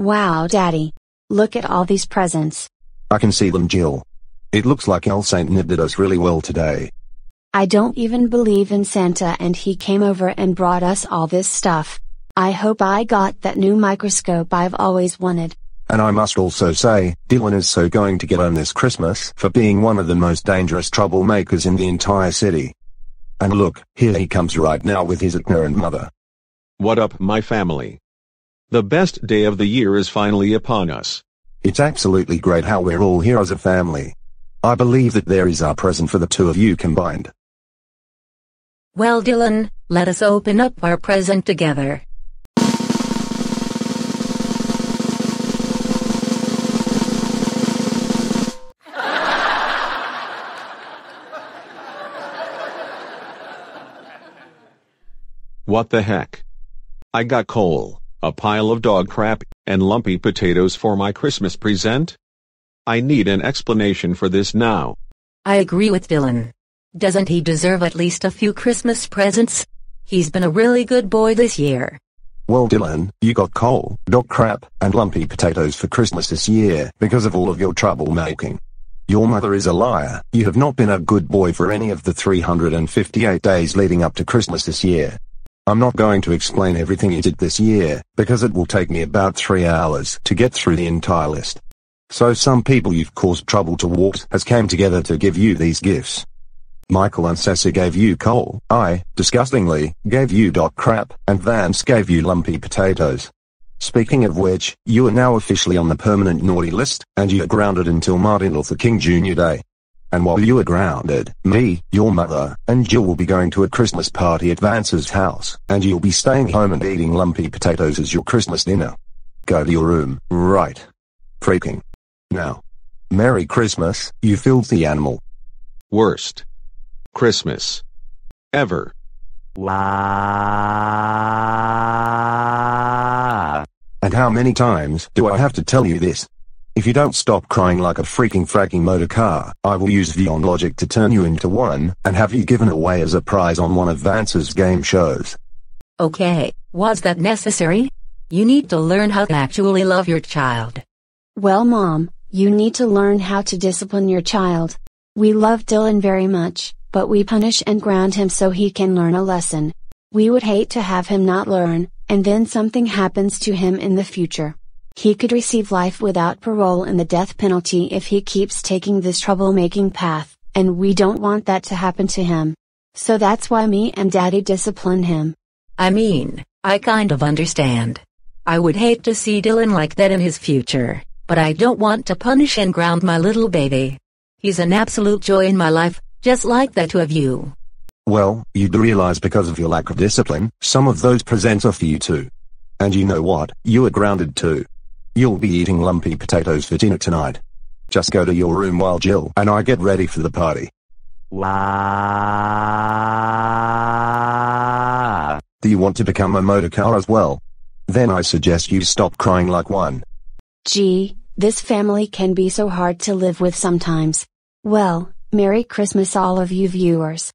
Wow daddy. Look at all these presents. I can see them Jill. It looks like El Saint Nick did us really well today. I don't even believe in Santa and he came over and brought us all this stuff. I hope I got that new microscope I've always wanted. And I must also say, Dylan is so going to get on this Christmas for being one of the most dangerous troublemakers in the entire city. And look, here he comes right now with his ignorant mother. What up, my family? The best day of the year is finally upon us. It's absolutely great how we're all here as a family. I believe that there is our present for the two of you combined. Well Dylan, let us open up our present together. What the heck? I got coal, a pile of dog crap, and lumpy potatoes for my Christmas present? I need an explanation for this now. I agree with Dylan. Doesn't he deserve at least a few Christmas presents? He's been a really good boy this year. Well Dylan, you got coal, dog crap, and lumpy potatoes for Christmas this year because of all of your troublemaking. Your mother is a liar. You have not been a good boy for any of the 358 days leading up to Christmas this year. I'm not going to explain everything you did this year, because it will take me about three hours to get through the entire list. So some people you've caused trouble towards has came together to give you these gifts. Michael and Ceci gave you coal, I, disgustingly, gave you dot crap, and Vance gave you lumpy potatoes. Speaking of which, you are now officially on the permanent naughty list, and you are grounded until Martin Luther King Jr. Day. And while you are grounded, me, your mother, and you will be going to a Christmas party at Vance's house, and you'll be staying home and eating lumpy potatoes as your Christmas dinner. Go to your room, right. Freaking. Now. Merry Christmas, you filthy animal. Worst. Christmas. Ever. And how many times do I have to tell you this? If you don't stop crying like a freaking fracking motor car, I will use Vion Logic to turn you into one, and have you given away as a prize on one of Vance's game shows. Okay, was that necessary? You need to learn how to actually love your child. Well mom, you need to learn how to discipline your child. We love Dylan very much, but we punish and ground him so he can learn a lesson. We would hate to have him not learn, and then something happens to him in the future. He could receive life without parole and the death penalty if he keeps taking this troublemaking path, and we don't want that to happen to him. So that's why me and daddy discipline him. I mean, I kind of understand. I would hate to see Dylan like that in his future, but I don't want to punish and ground my little baby. He's an absolute joy in my life, just like the two of you. Well, you do realize because of your lack of discipline, some of those presents are for you too. And you know what, you are grounded too. You'll be eating lumpy potatoes for dinner tonight. Just go to your room while Jill and I get ready for the party. Do you want to become a motor car as well? Then I suggest you stop crying like one. Gee, this family can be so hard to live with sometimes. Well, Merry Christmas all of you viewers.